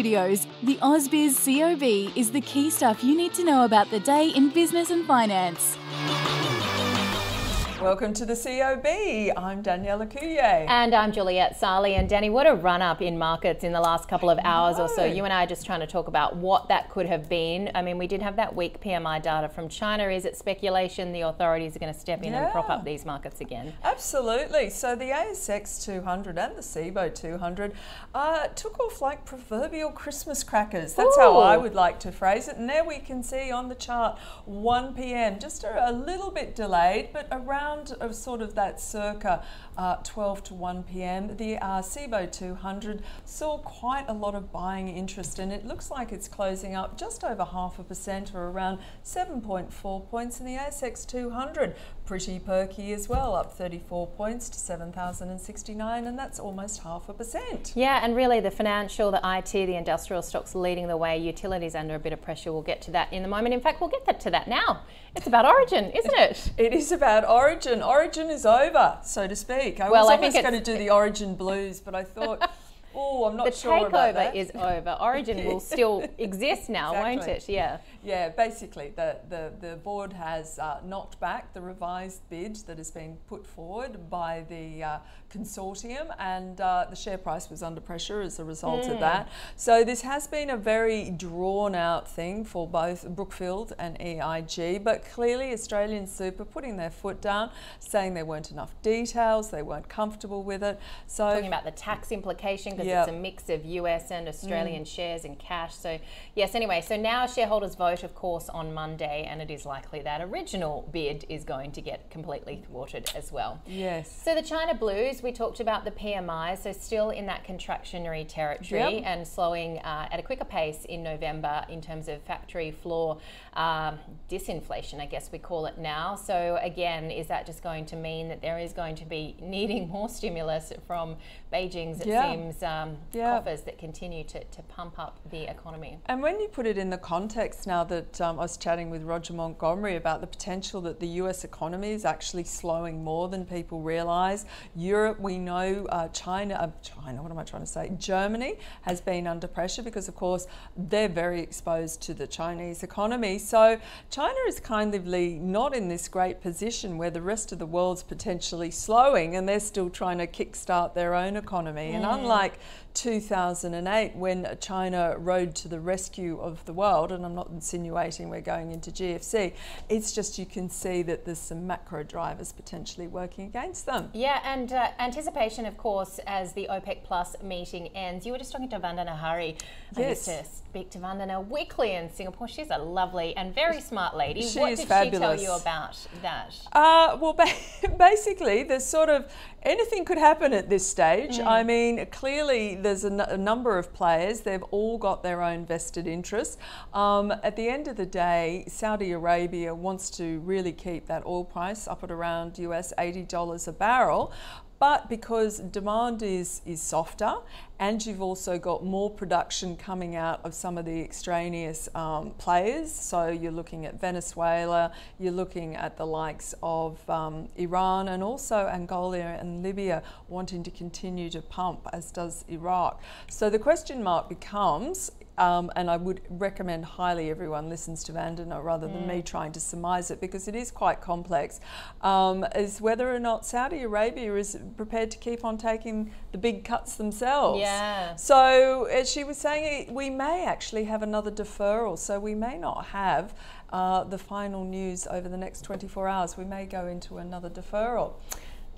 Studios, the AusBiz COB is the key stuff you need to know about the day in business and finance. Welcome to the COB. I'm Danielle Ecuyer. And I'm Juliette Saly. And Danny, what a run up in markets in the last couple of hours or so. You and I are just trying to talk about what that could have been. I mean, we did have that weak PMI data from China. Is it speculation the authorities are going to step in yeah. and prop up these markets again? Absolutely. So the ASX 200 and the SIBO 200 uh, took off like proverbial Christmas crackers. That's Ooh. how I would like to phrase it. And there we can see on the chart 1 p.m. Just a, a little bit delayed, but around around of sort of that circa uh, 12 to 1 p.m. The uh, CIBO 200 saw quite a lot of buying interest and it looks like it's closing up just over half a percent or around 7.4 points in the ASX 200. Pretty perky as well, up 34 points to 7,069 and that's almost half a percent. Yeah, and really the financial, the IT, the industrial stocks leading the way, utilities under a bit of pressure. We'll get to that in the moment. In fact, we'll get to that now. It's about Origin, isn't it? It is about Origin. Origin is over, so to speak. I well, was I almost going to do the Origin blues, but I thought. Oh, I'm not the sure. The takeover is over. Origin will still exist now, exactly. won't it? Yeah. Yeah, basically, the, the, the board has uh, knocked back the revised bid that has been put forward by the uh, consortium, and uh, the share price was under pressure as a result mm. of that. So, this has been a very drawn out thing for both Brookfield and EIG, but clearly, Australian Super putting their foot down, saying there weren't enough details, they weren't comfortable with it. So, talking about the tax implication because yep. it's a mix of US and Australian mm. shares in cash. So, yes, anyway, so now shareholders vote vote, of course, on Monday, and it is likely that original bid is going to get completely thwarted as well. Yes. So the China Blues, we talked about the PMI, so still in that contractionary territory yep. and slowing uh, at a quicker pace in November in terms of factory floor um, disinflation, I guess we call it now. So again, is that just going to mean that there is going to be needing more stimulus from Beijing's, it yeah. seems, um, yeah. coffers that continue to, to pump up the economy? And when you put it in the context now that um, I was chatting with Roger Montgomery about the potential that the US economy is actually slowing more than people realise. Europe, we know uh, China, uh, China, what am I trying to say? Germany has been under pressure because, of course, they're very exposed to the Chinese economy. So China is kindly not in this great position where the rest of the world's potentially slowing and they're still trying to kickstart their own economy. Mm. And unlike 2008 when China rode to the rescue of the world, and I'm not insinuating we're going into GFC, it's just you can see that there's some macro drivers potentially working against them. Yeah, and uh, anticipation, of course, as the OPEC Plus meeting ends. You were just talking to Vandana Hari. Yes. I used to speak to Vandana weekly in Singapore. She's a lovely and very smart lady. She what did fabulous. she tell you about that? Uh, well, basically, there's sort of anything could happen at this stage. Mm. I mean, clearly there's a, number of players. They've all got their own vested interests. Um, at the end of the day, Saudi Arabia wants to really keep that oil price up at around US $80 a barrel but because demand is, is softer and you've also got more production coming out of some of the extraneous um, players. So you're looking at Venezuela, you're looking at the likes of um, Iran and also Angola and Libya wanting to continue to pump, as does Iraq. So the question mark becomes um, and I would recommend highly everyone listens to Vandana rather than mm. me trying to surmise it because it is quite complex, um, is whether or not Saudi Arabia is prepared to keep on taking the big cuts themselves. Yeah. So as she was saying, we may actually have another deferral. So we may not have uh, the final news over the next 24 hours. We may go into another deferral.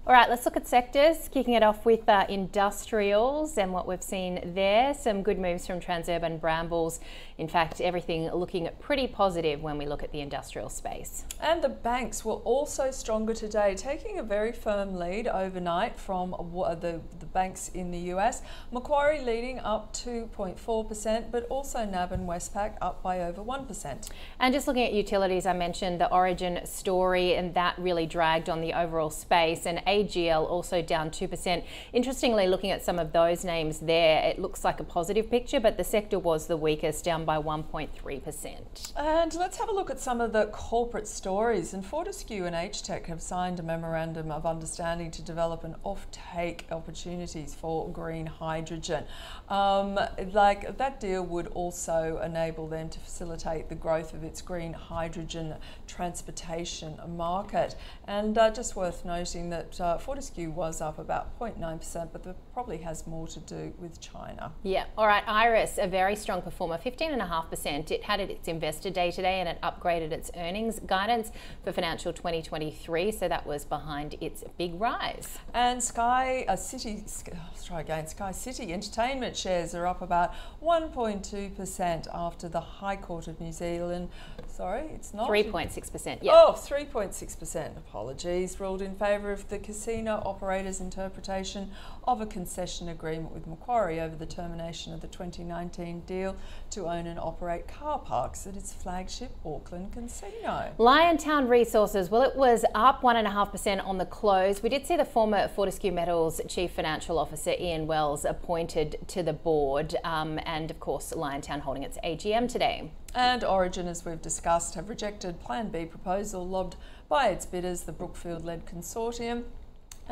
All right, let's look at sectors. Kicking it off with uh, industrials and what we've seen there. Some good moves from Transurban Brambles. In fact, everything looking pretty positive when we look at the industrial space. And the banks were also stronger today, taking a very firm lead overnight from the, the banks in the US. Macquarie leading up 2.4%, but also NAB and Westpac up by over 1%. And just looking at utilities, I mentioned the Origin story, and that really dragged on the overall space. And AGL also down 2%. Interestingly, looking at some of those names there, it looks like a positive picture, but the sector was the weakest, down by 1.3%. And let's have a look at some of the corporate stories. And Fortescue and HTEC have signed a memorandum of understanding to develop an off-take opportunities for green hydrogen. Um, like that deal would also enable them to facilitate the growth of its green hydrogen transportation market. And uh, just worth noting that uh, Fortescue was up about 0.9%, but that probably has more to do with China. Yeah. All right. Iress, a very strong performer, 15.5%. It had its investor day today and it upgraded its earnings guidance for financial 2023. So that was behind its big rise. And Sky uh, City, let's try again, Sky City Entertainment shares are up about 1.2% after the High Court of New Zealand, sorry, it's not. 3.6%. Yeah. Oh, 3.6%, apologies, ruled in favour of the casino operator's interpretation of a concession agreement with Macquarie over the termination of the 2019 deal to own and operate car parks at its flagship Auckland casino. Liontown Resources, well, it was up 1.5% on the close. We did see the former Fortescue Metals Chief Financial Officer Ian Wells appointed to the board, um, and of course, Liontown holding its AGM today. And Origin, as we've discussed, have rejected Plan B proposal lobbed by its bidders, the Brookfield led consortium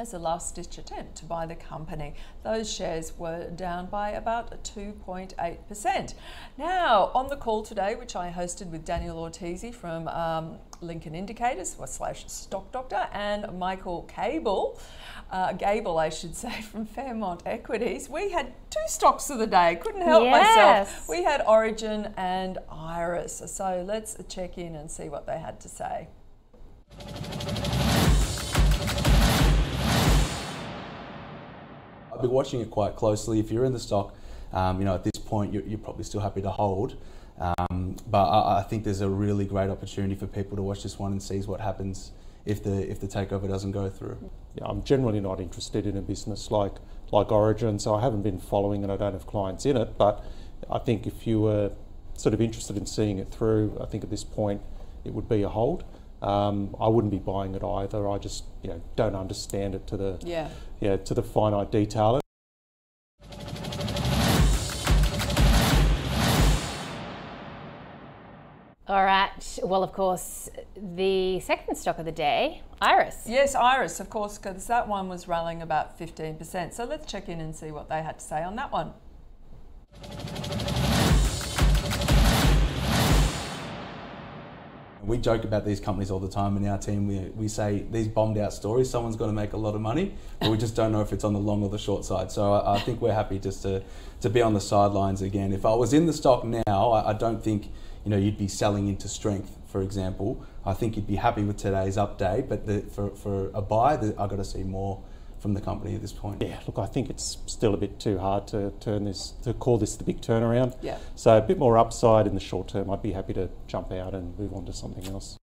as a last ditch attempt to buy the company. Those shares were down by about 2.8%. Now, on the call today, which I hosted with Daniel Ortiz from um, Lincoln Indicators slash Stock Doctor and Michael Cable, uh, Gable, I should say, from Fairmont Equities, we had two stocks of the day. Couldn't help yes. myself. We had Origin and Iress. So let's check in and see what they had to say. Been watching it quite closely. If you're in the stock, um, you know, at this point, you're, you're probably still happy to hold. Um, but I, I, think there's a really great opportunity for people to watch this one and see what happens if the if the takeover doesn't go through. Yeah, I'm generally not interested in a business like like Origin, so I haven't been following and I don't have clients in it. But I think if you were sort of interested in seeing it through, I think at this point it would be a hold. Um, I wouldn't be buying it either. I just you know don't understand it to the yeah, yeah to the finite detail. All right. Well, of course, the second stock of the day, Iress. Yes, Iress, of course, because that one was rallying about 15%. So let's check in and see what they had to say on that one. We joke about these companies all the time in our team. We, we say these bombed out stories, someone's going to make a lot of money, but we just don't know if it's on the long or the short side. So I, I think we're happy just to, to be on the sidelines again. If I was in the stock now, I, I don't think you know, you'd be selling into strength, for example. I think you'd be happy with today's update, but the, for, for a buy, the, I've got to see more from the company at this point. Yeah, look, I think it's still a bit too hard to turn this to call this the big turnaround. Yeah. So a bit more upside in the short term. I'd be happy to jump out and move on to something else.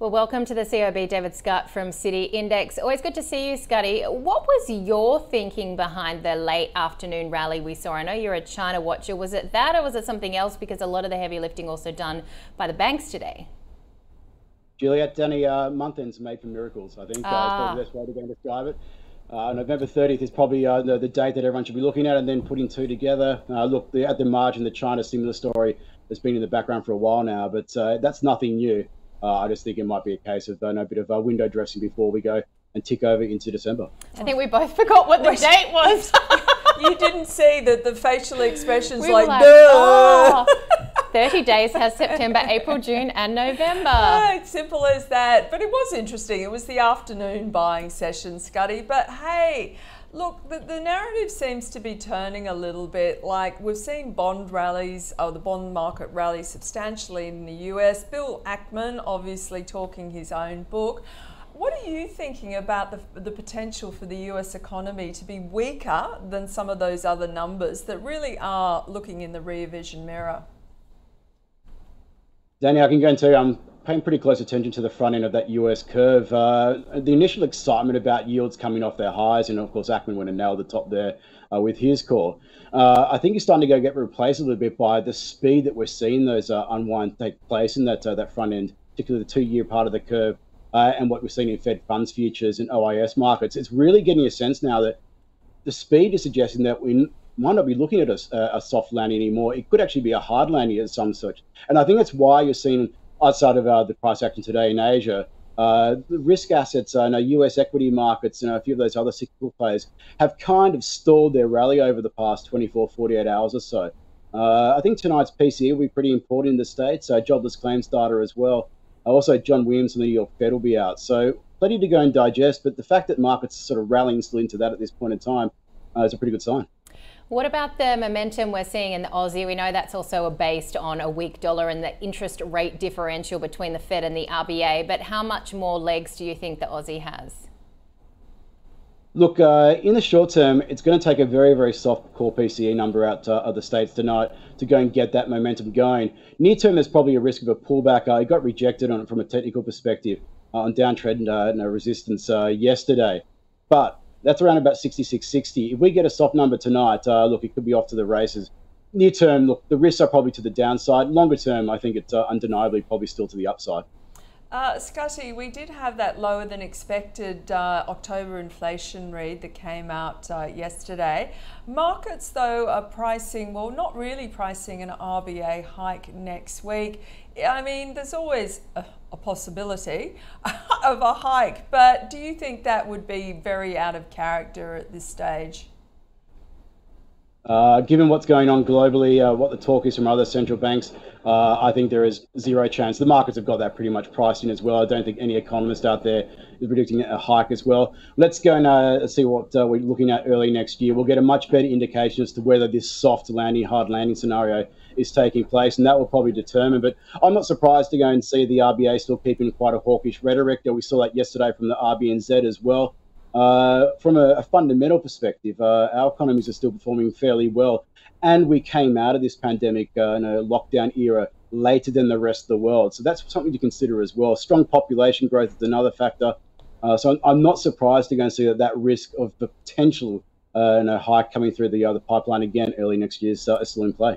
Well, welcome to the COB, David Scutt from City Index. Always good to see you, Scotty. What was your thinking behind the late afternoon rally we saw? I know you're a China watcher. Was it that or was it something else? Because a lot of the heavy lifting also done by the banks today. Juliet, Danny, uh, month ends made for miracles, I think. Ah. Uh, is probably the best way to describe it. Uh, November 30th is probably uh, the, the, date that everyone should be looking at and then putting two together. Uh, look, the, at the margin, the China similar story has been in the background for a while now, but uh, that's nothing new. Uh, I just think it might be a case of a bit of a window dressing before we go and tick over into December. I think we both forgot what the date was. you didn't see that the facial expressions we like, like oh, 30 days has September, April, June, and November. Oh, simple as that. But it was interesting. It was the afternoon buying session, Scuddy. But hey, Look, the, the, narrative seems to be turning a little bit. Like we've seen bond rallies, or the bond market rally substantially in the US. Bill Ackman obviously talking his own book. What are you thinking about the, the potential for the US economy to be weaker than some of those other numbers that really are looking in the rear vision mirror? Danny, I can go into um, paying pretty close attention to the front end of that US curve. Uh, the initial excitement about yields coming off their highs, and of course, Ackman went and nailed the top there uh, with his call. Uh, I think it's starting to go get replaced a little bit by the speed that we're seeing those uh, unwind take place in that uh, that front end, particularly the two-year part of the curve, uh, and what we're seeing in Fed funds futures and OIS markets. It's really getting a sense now that the speed is suggesting that we might not be looking at a, a, soft landing anymore. It could actually be a hard landing of some sort. And I think that's why you're seeing outside of uh, the price action today in Asia, uh, the risk assets, I know US equity markets and a few of those other cyclical players have kind of stalled their rally over the past 24, 48 hours or so. Uh, I think tonight's PCE will be pretty important in the States, uh, jobless claims data as well. Also, John Williams from the New York Fed will be out. So, plenty to go and digest, but the fact that markets are sort of rallying still into that at this point in time uh, is a pretty good sign. What about the momentum we're seeing in the Aussie? We know that's also based on a weak dollar and the interest rate differential between the Fed and the RBA, but how much more legs do you think the Aussie has? Look, uh, in the short term, it's going to take a very, very soft core PCE number out of the States tonight to go and get that momentum going. Near term, there's probably a risk of a pullback. Uh, it got rejected on from a technical perspective uh, on downtrend uh, no resistance uh, yesterday. But that's around about 66.60. If we get a soft number tonight, uh, look, it could be off to the races. Near term, look, the risks are probably to the downside. Longer term, I think it's uh, undeniably probably still to the upside. Uh, Scotty, we did have that lower than expected uh, October inflation read that came out uh, yesterday. Markets, though, are pricing, well, not really pricing an RBA hike next week. I mean, there's always a, a possibility of a hike, but do you think that would be very out of character at this stage? Uh, given what's going on globally, uh, what the talk is from other central banks, uh, I think there is zero chance. The markets have got that pretty much priced in as well. I don't think any economist out there is predicting a hike as well. Let's go and uh, see what uh, we're looking at early next year. We'll get a much better indication as to whether this soft landing, hard landing scenario is taking place, and that will probably determine. But I'm not surprised to go and see the RBA still keeping quite a hawkish rhetoric. We saw that yesterday from the RBNZ as well. Uh, from a, a, fundamental perspective, uh, our economies are still performing fairly well. And we came out of this pandemic uh, in a lockdown era later than the rest of the world. So that's something to consider as well. Strong population growth is another factor. Uh, so I'm, not surprised to go and see that that risk of the potential uh, hike coming through the other pipeline again early next year is still in play.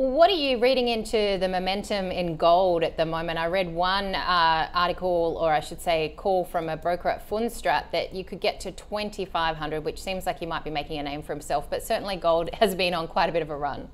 What are you reading into the momentum in gold at the moment? I read one uh, article, or I should say, call from a broker at Fundstrat that you could get to 2,500, which seems like he might be making a name for himself, but certainly gold has been on quite a bit of a run.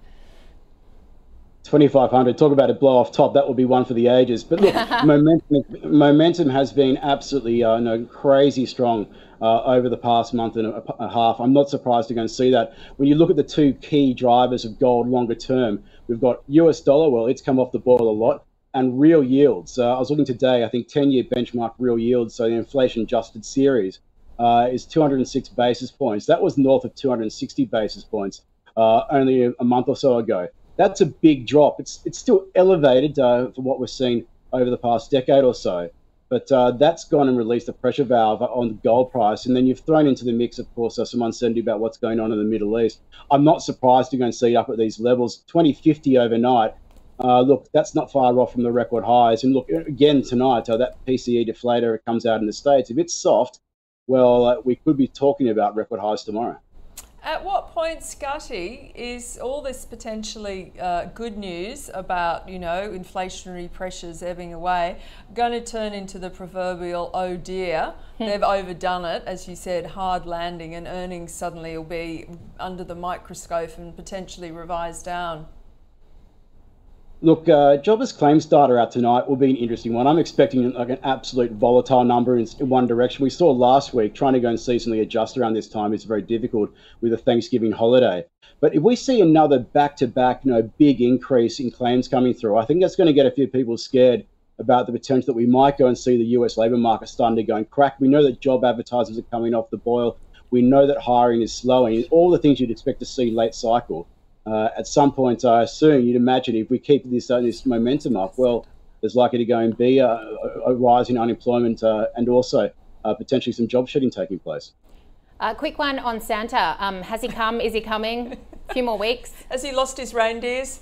2500 talk about a blow off top. That will be one for the ages. But look momentum momentum has been absolutely uh, no, crazy strong uh, over the past month and a, a, half. I'm not surprised to go and see that. When you look at the two key drivers of gold longer term we've got us dollar well it's come off the boil a lot and real yields. Uh, i was looking today i think 10 year benchmark real yields so the inflation adjusted series uh, is 206 basis points. That was north of 260 basis points uh, only a month or so ago that's a big drop. It's it's still elevated uh, for what we've seen over the past decade or so, but uh, that's gone and released a pressure valve on the gold price, and then you've thrown into the mix, of course, uh, some uncertainty about what's going on in the Middle East. I'm not surprised to go and see it up at these levels, 2050 overnight. Uh, look, that's not far off from the record highs. And look, again tonight, uh, that PCE deflator comes out in the states. If it's soft, well, uh, we could be talking about record highs tomorrow. At what point, Scotty, is all this potentially uh, good news about, you know, inflationary pressures ebbing away going to turn into the proverbial, oh dear, hmm. they've overdone it, as you said, hard landing, and earnings suddenly will be under the microscope and potentially revised down? Look, uh, jobless claims data out tonight will be an interesting one. I'm expecting like an absolute volatile number in, one direction. We saw last week trying to go and seasonally adjust around this time is very difficult with a Thanksgiving holiday. But if we see another back-to-back, you know, big increase in claims coming through, I think that's going to get a few people scared about the potential that we might go and see the US labour market starting to go and crack. We know that job advertisers are coming off the boil. We know that hiring is slowing. All the things you'd expect to see late cycle uh, at some point, I assume you'd imagine if we keep this uh, this momentum up, well, there's likely to go and be a, a rise in unemployment uh, and also uh, potentially some job shedding taking place. A quick one on Santa. Um, has he come? Is he coming? A few more weeks. Has he lost his reindeers?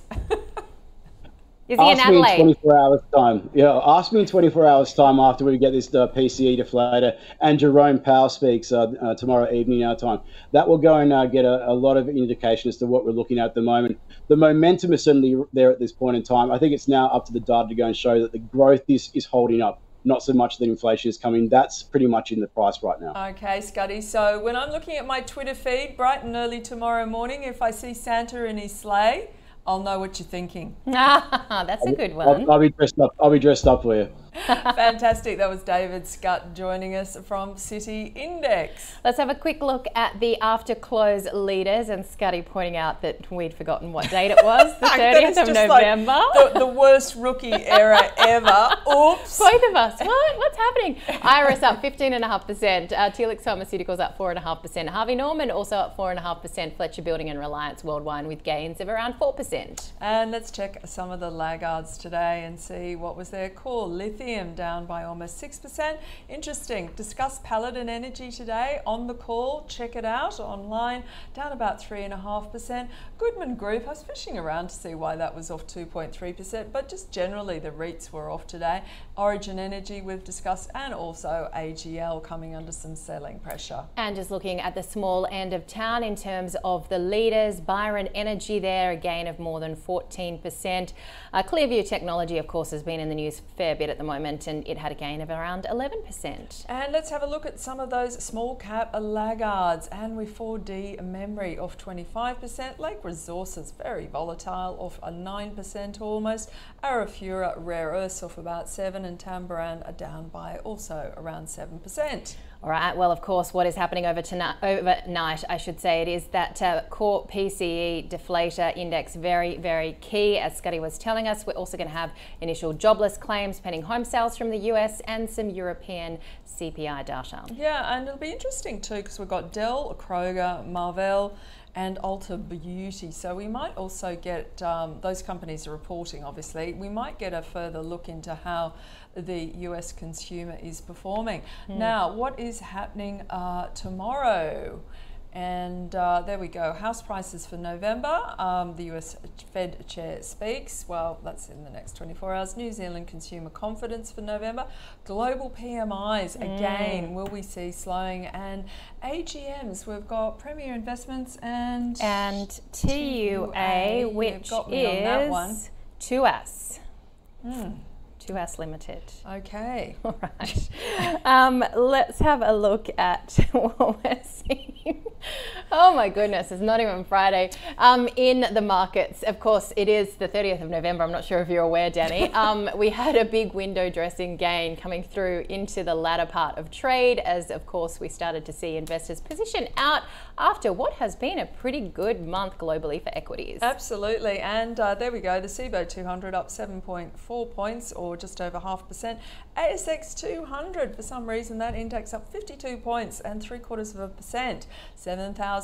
Is he ask in Adelaide? me in 24 hours time. Yeah, ask me in 24 hours time after we get this uh, PCE deflator and Jerome Powell speaks uh, uh, tomorrow evening our time. That will go and uh, get a, a, lot of indication as to what we're looking at at the moment. The momentum is certainly there at this point in time. I think it's now up to the data to go and show that the growth is, is holding up. Not so much that inflation is coming. That's pretty much in the price right now. Okay, Scuddy. So when I'm looking at my Twitter feed bright and early tomorrow morning, if I see Santa in his sleigh, I'll know what you're thinking. That's a good one. I'll, I'll, be dressed up. I'll be dressed up for you. Fantastic. That was David Scutt joining us from City Index. Let's have a quick look at the after close leaders and Scuddy pointing out that we'd forgotten what date it was, the 30th of November. Like the, the, worst rookie error ever. Oops. Both of us. What? What's happening? Iress up 15.5%. Uh, Telix Pharmaceuticals up 4.5%. Harvey Norman also up 4.5%. Fletcher Building and Reliance Worldwide with gains of around 4%. And let's check some of the laggards today and see what was their call. Lithium lithium down by almost 6%. Interesting. Discuss Paladin Energy today on the call. Check it out online, down about 3.5%. Goodman Group, I was fishing around to see why that was off 2.3%, but just generally the REITs were off today. Origin Energy we've discussed, and also AGL coming under some selling pressure. And just looking at the small end of town in terms of the leaders, Byron Energy there, a gain of more than 14%. Uh, ClearVue Technology, of course, has been in the news fair bit at the moment moment and it had a gain of around 11%. And let's have a look at some of those small cap laggards and with 4DMedical off 25%, Lake Resources very volatile off a 9% almost, Arafura Rare Earths off about 7. and Tamboran are down by also around 7%. All right. Well, of course, what is happening over tonight, overnight, I should say, it is that uh, core PCE deflator index very, very key. As Scuddy was telling us, we're also going to have initial jobless claims, pending home sales from the US, and some European CPI data. Yeah, and it'll be interesting too because we've got Dell, Kroger, Marvell and Ulta Beauty. So we might also get um, those companies are reporting. Obviously, we might get a further look into how the US consumer is performing. Mm. Now, what is happening uh, tomorrow? And uh, there we go. House prices for November. Um, the US Fed chair speaks. Well, that's in the next 24 hours. New Zealand consumer confidence for November. Global PMIs mm. again. Will we see slowing? And AGMs. We've got Premier Investments and and TUA, which is Tuas. Mm. Tuas Limited. Okay. All right. um, let's have a look at what we're seeing. Oh my goodness, it's not even Friday. Um, in the markets, of course, it is the 30th of November. I'm not sure if you're aware, Danny. Um, we had a big window dressing gain coming through into the latter part of trade as, of course, we started to see investors position out after what has been a pretty good month globally for equities. Absolutely. And uh, there we go. The CIBO 200 up 7.4 points or just over half percent. ASX 200, for some reason, that index up 52 points and three quarters of a percent,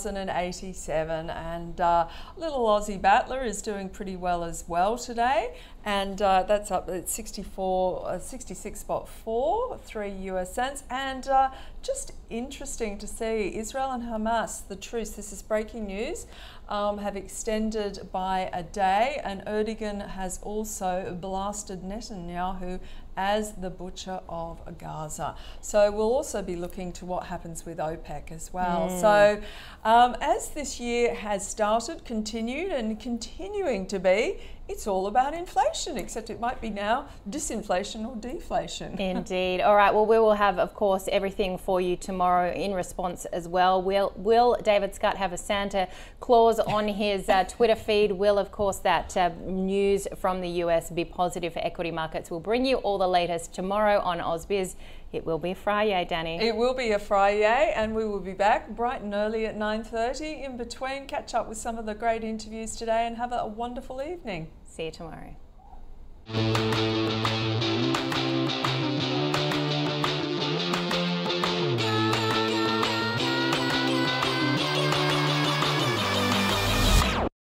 7,087. And uh, little Aussie battler is doing pretty well as well today. And uh, that's up at 64, uh, 66 spot four, three US cents. And uh, just interesting to see Israel and Hamas, the truce, this is breaking news, um, have extended by a day. And Erdogan has also blasted Netanyahu as the butcher of Gaza. So we'll also be looking to what happens with OPEC as well. Mm. So um, as this year has started, continued, and continuing to be, it's all about inflation, except it might be now disinflation or deflation. Indeed. All right. Well, we will have, of course, everything for you tomorrow in response as well. Will Will David Scutt have a Santa Claus on his uh, Twitter feed? Will, of course, that uh, news from the US be positive for equity markets? We'll bring you all the latest tomorrow on AusBiz. It will be Friday, Danny. It will be a Friday, and we will be back bright and early at 9.30. In between, catch up with some of the great interviews today and have a wonderful evening. See you tomorrow.